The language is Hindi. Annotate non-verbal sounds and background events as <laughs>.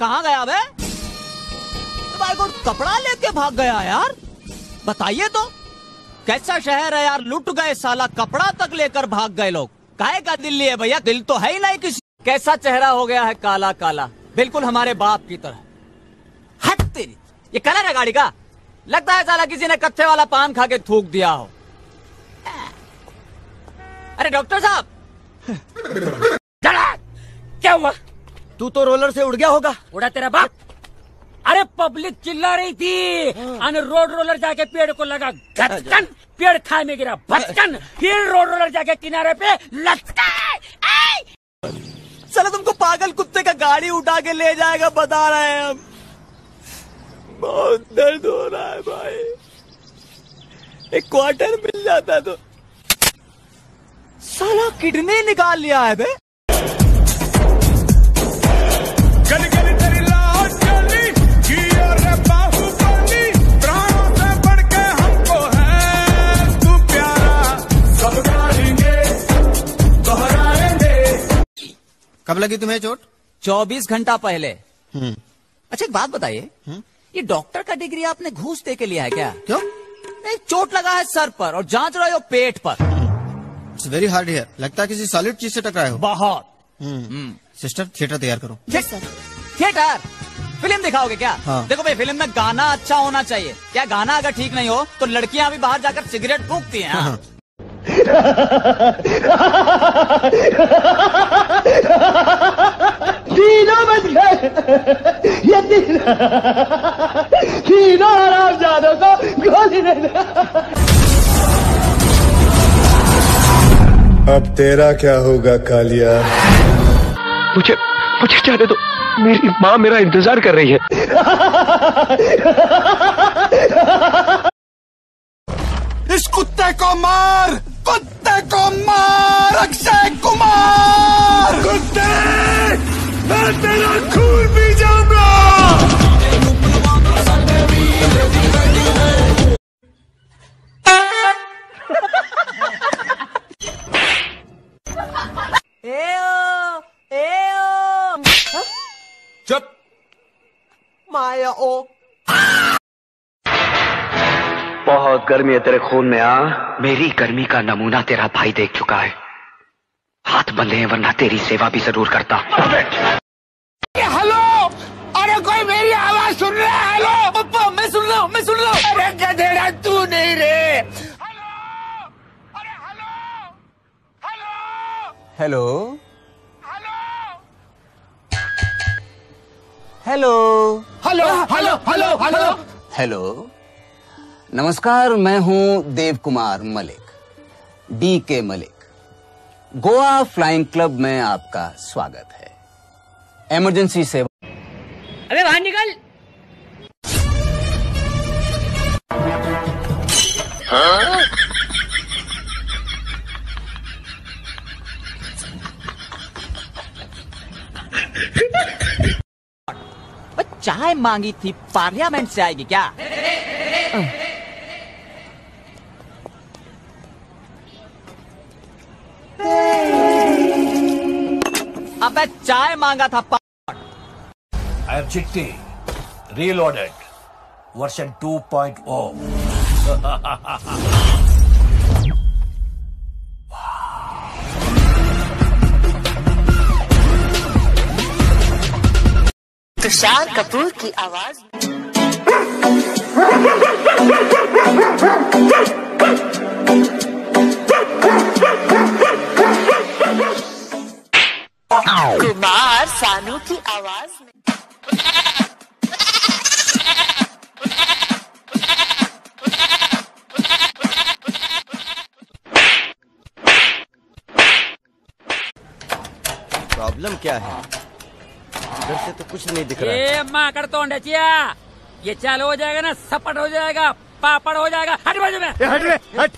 कहाँ गया बे को कपड़ा लेके भाग गया यार। बताइए तो कैसा शहर है यार? लुट गए साला कपड़ा तक लेकर भाग गए लोग। काहे का दिल्ली है भैया? दिल तो है ही नहीं किसी। कैसा चेहरा हो गया है काला काला? बिल्कुल हमारे बाप की तरह। हट तेरी। ये कलर है गाड़ी का? लगता है साला किसी ने कच्चे वाला पान खा के थूक दिया हो। अरे डॉक्टर साहब! <laughs> क्या हुआ? तू तो रोलर से उड़ गया होगा। उड़ा तेरा बाप। अरे पब्लिक चिल्ला रही थी। अन रोड रोलर जाके पेड़ को लगा। गचकन पेड़ खाए में गिरा। भचकन फिर रोड रोलर जाके किनारे पे लटका। चलो तुमको पागल कुत्ते का गाड़ी उठा के ले जाएगा बता रहे हैं हम। बहुत दर्द हो रहा है भाई। एक क्वार्टर मिल जाता तो। साला किडनी निकाल लिया है बे। कब लगी तुम्हें चोट? चौबीस घंटा पहले। अच्छा एक बात बताइए। ये डॉक्टर का डिग्री आपने घूस दे के लिया है क्या? क्यों? नहीं चोट लगा है सर पर और जाँच रहे हो पेट पर। इट्स वेरी हार्ड हियर लगता है किसी सॉलिड चीज़ से टकराए हो। बहुत। सिस्टर थिएटर तैयार करो। थिएटर? फ़िल्म दिखाओगे क्या? हाँ। देखो भाई फ़िल्म में गाना अच्छा होना चाहिए। क्या गाना अगर ठीक नहीं हो तो लड़कियाँ भी बाहर जाकर सिगरेट फूकती हैं। हाँ? <laughs> तीनों बच गए ये तीनों आराम जादों को गोली दे दे अब तेरा क्या होगा कालिया? मुझे मुझे जाने दो। मेरी माँ मेरा इंतज़ार कर रही है। इस कुत्ते को मार कुत्ते को मार अक्षय कुमार। कुत्ते माया ओ। बहुत गर्मी है तेरे खून में आ मेरी गर्मी का नमूना तेरा भाई देख चुका है। हाथ बंधे हैं वरना तेरी सेवा भी ज़रूर करता। हेलो अरे कोई मेरी आवाज़ सुन रहा है? हेलो पप्पा मैं सुन रहा हूँ मैं सुन रहा हूँ। अरे गधेड़ा तू नहीं रे। Hello hello hello hello hello hello hello hello नमस्कार मैं हूँ देव कुमार मलिक डी के मलिक. गोवा फ्लाइंग क्लब में आपका स्वागत है। इमरजेंसी सेवा अबे बाहर निकल। बस चाय मांगी थी पार्लियामेंट से आएगी क्या? अबे चाय मांगा था I am Chitti, reloaded, version 2.0. <laughs> Tushar Kapoor की आवाज़। कुमार सानू की आवाज़ में। प्रॉब्लम क्या है? इधर से तो कुछ नहीं दिख रहा है। माकड़ कर तो अंडचिया ये चालू हो जाएगा ना सपट हो जाएगा पापड़ हो जाएगा। हट बाजू में। हट हट।